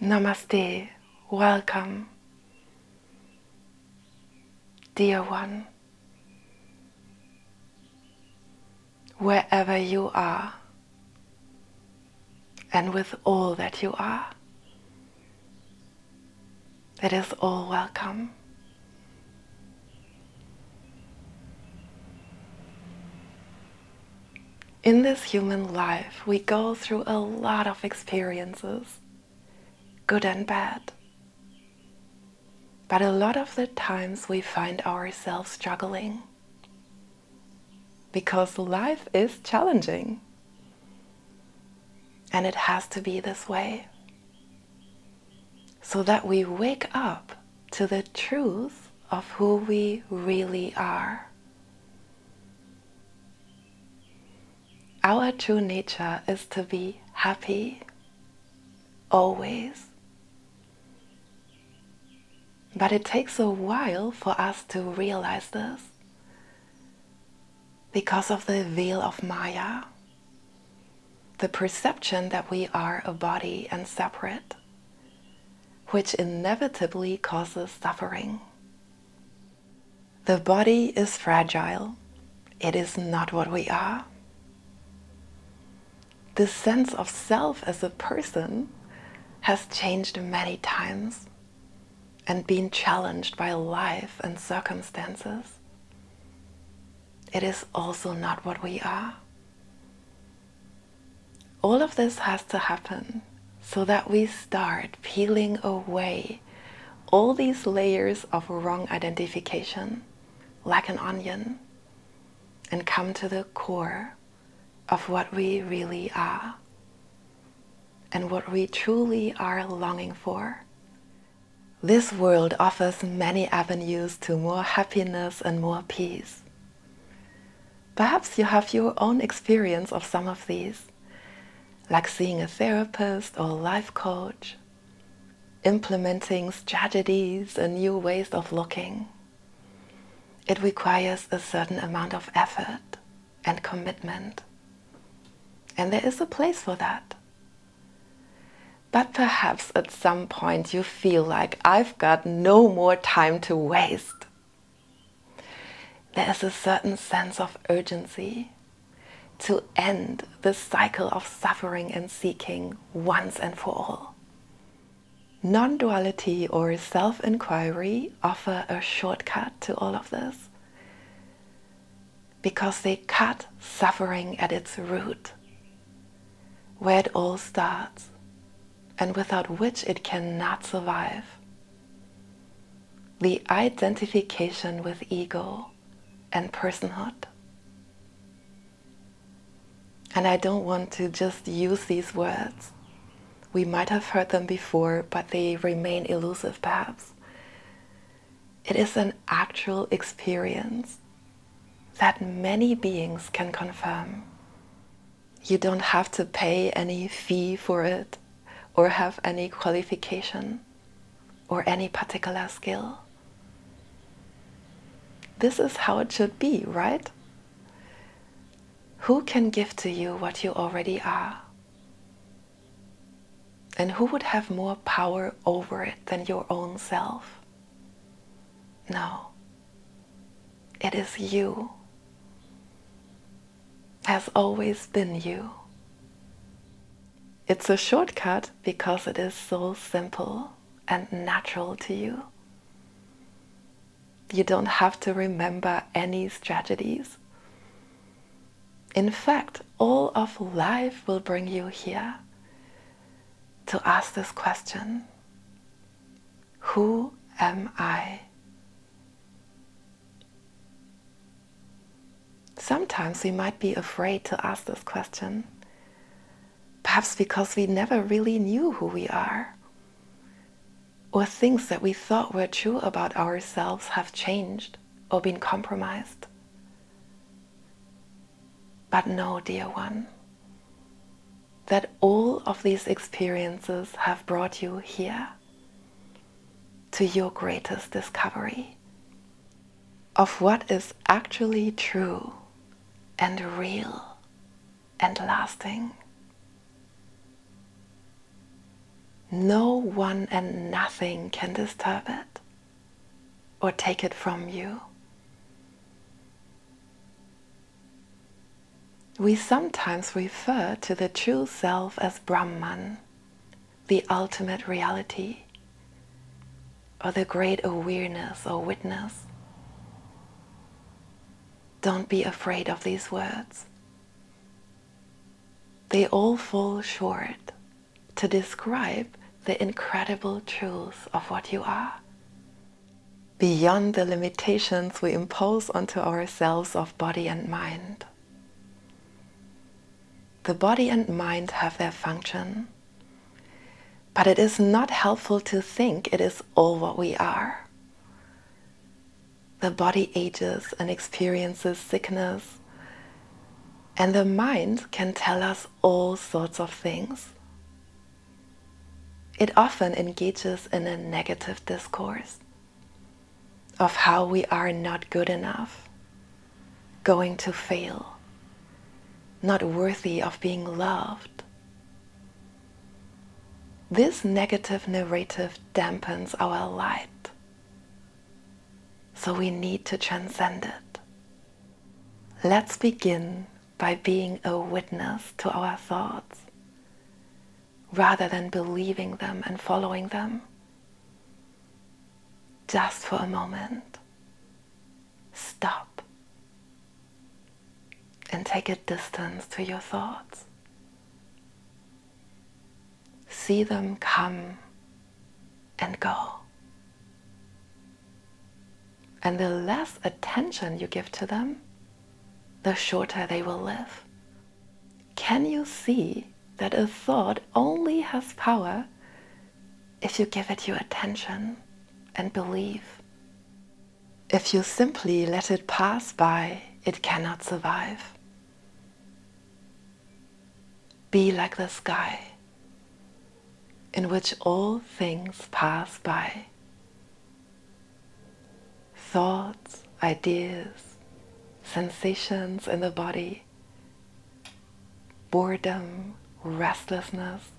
Namaste, welcome, dear one, wherever you are, and with all that you are. It is all welcome. In this human life, we go through a lot of experiences, good and bad. But a lot of the times we find ourselves struggling because life is challenging. And it has to be this way so that we wake up to the truth of who we really are. Our true nature is to be happy always. But it takes a while for us to realize this. Because of the veil of Maya, the perception that we are a body and separate, which inevitably causes suffering. The body is fragile, it is not what we are. The sense of self as a person has changed many times and being challenged by life and circumstances. It is also not what we are. All of this has to happen so that we start peeling away all these layers of wrong identification like an onion and come to the core of what we really are and what we truly are longing for. This world offers many avenues to more happiness and more peace. Perhaps you have your own experience of some of these, like seeing a therapist or life coach, implementing strategies and new ways of looking. It requires a certain amount of effort and commitment. And there is a place for that. But perhaps at some point you feel like I've got no more time to waste. There is a certain sense of urgency to end the cycle of suffering and seeking once and for all. Non duality or self inquiry offer a shortcut to all of this because they cut suffering at its root where it all starts and without which it cannot survive. The identification with ego and personhood. And I don't want to just use these words. We might have heard them before, but they remain elusive perhaps. It is an actual experience that many beings can confirm. You don't have to pay any fee for it or have any qualification or any particular skill. This is how it should be, right? Who can give to you what you already are? And who would have more power over it than your own self? No, it is you has always been you. It's a shortcut because it is so simple and natural to you. You don't have to remember any strategies. In fact, all of life will bring you here to ask this question Who am I? Sometimes we might be afraid to ask this question, perhaps because we never really knew who we are, or things that we thought were true about ourselves have changed or been compromised. But know, dear one, that all of these experiences have brought you here to your greatest discovery of what is actually true and real and lasting. No one and nothing can disturb it or take it from you. We sometimes refer to the true self as Brahman, the ultimate reality, or the great awareness or witness. Don't be afraid of these words. They all fall short to describe the incredible truth of what you are. Beyond the limitations we impose onto ourselves of body and mind. The body and mind have their function, but it is not helpful to think it is all what we are. The body ages and experiences sickness, and the mind can tell us all sorts of things. It often engages in a negative discourse of how we are not good enough, going to fail not worthy of being loved. This negative narrative dampens our light, so we need to transcend it. Let's begin by being a witness to our thoughts rather than believing them and following them. Just for a moment, stop and take a distance to your thoughts. See them come and go. And the less attention you give to them, the shorter they will live. Can you see that a thought only has power if you give it your attention and believe? If you simply let it pass by, it cannot survive. Be like the sky, in which all things pass by. Thoughts, ideas, sensations in the body, boredom, restlessness.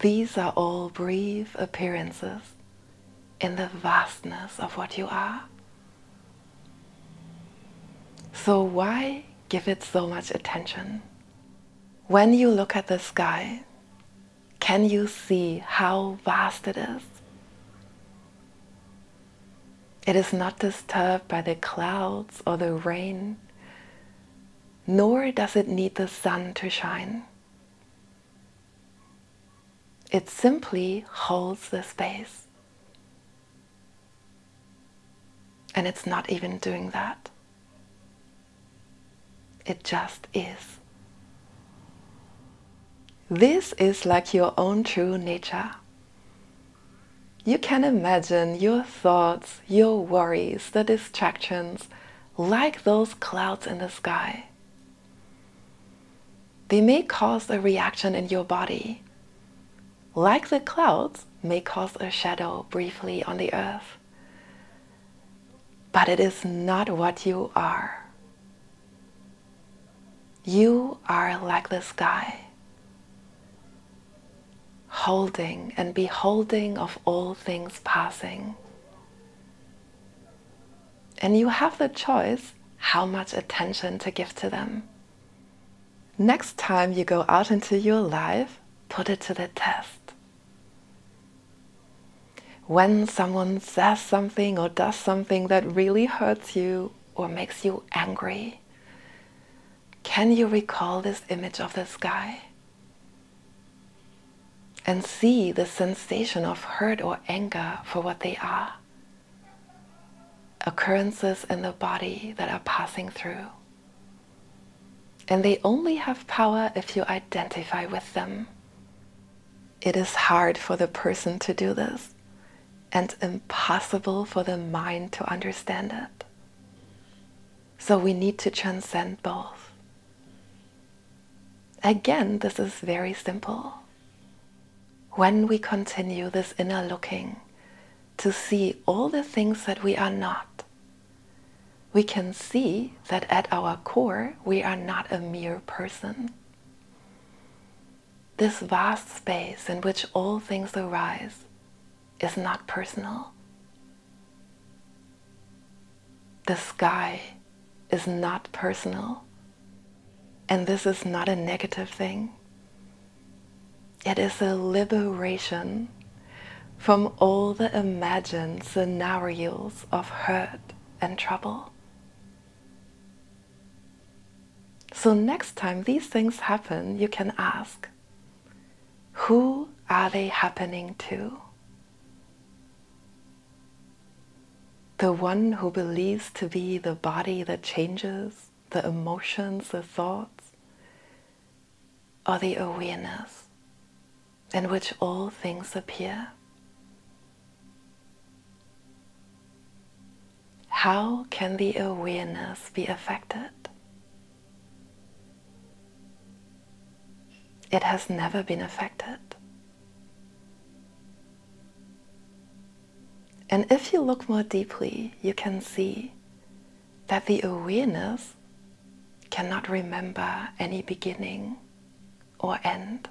These are all brief appearances in the vastness of what you are. So, why give it so much attention? When you look at the sky, can you see how vast it is? It is not disturbed by the clouds or the rain, nor does it need the sun to shine. It simply holds the space. And it's not even doing that. It just is. This is like your own true nature. You can imagine your thoughts, your worries, the distractions, like those clouds in the sky. They may cause a reaction in your body, like the clouds may cause a shadow briefly on the earth. But it is not what you are. You are like the sky holding and beholding of all things passing. And you have the choice how much attention to give to them. Next time you go out into your life, put it to the test. When someone says something or does something that really hurts you or makes you angry, can you recall this image of the sky? and see the sensation of hurt or anger for what they are occurrences in the body that are passing through. And they only have power if you identify with them. It is hard for the person to do this and impossible for the mind to understand it. So we need to transcend both. Again, this is very simple when we continue this inner looking to see all the things that we are not, we can see that at our core we are not a mere person. this vast space in which all things arise is not personal. The sky is not personal. And this is not a negative thing. It is a liberation from all the imagined scenarios of hurt and trouble. So, next time these things happen, you can ask, who are they happening to? The one who believes to be the body that changes, the emotions, the thoughts, or the awareness in which all things appear? How can the awareness be affected? It has never been affected. And if you look more deeply, you can see that the awareness cannot remember any beginning or end.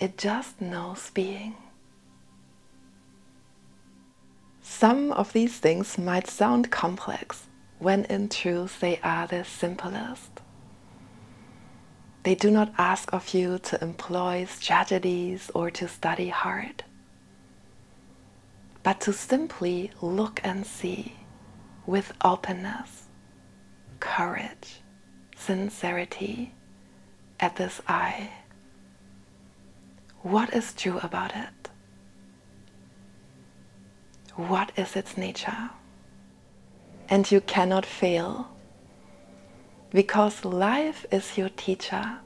It just knows being. Some of these things might sound complex when in truth they are the simplest. They do not ask of you to employ strategies or to study hard, but to simply look and see with openness, courage, sincerity at this I. What is true about it? What is its nature? And you cannot fail because life is your teacher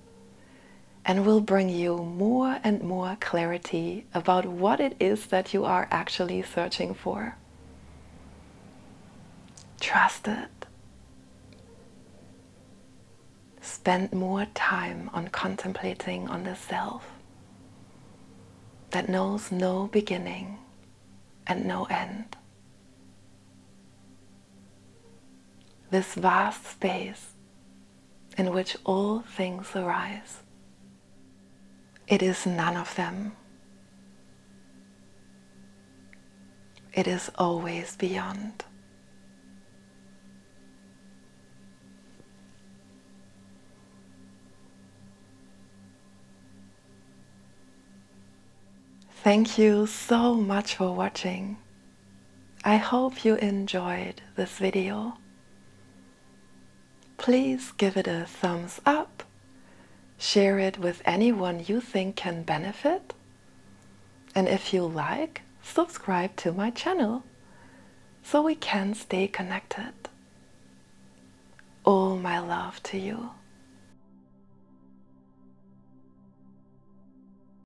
and will bring you more and more clarity about what it is that you are actually searching for. Trust it. Spend more time on contemplating on the self that knows no beginning and no end. This vast space in which all things arise. It is none of them. It is always beyond. Thank you so much for watching. I hope you enjoyed this video please give it a thumbs up, share it with anyone you think can benefit, and if you like, subscribe to my channel so we can stay connected. All my love to you.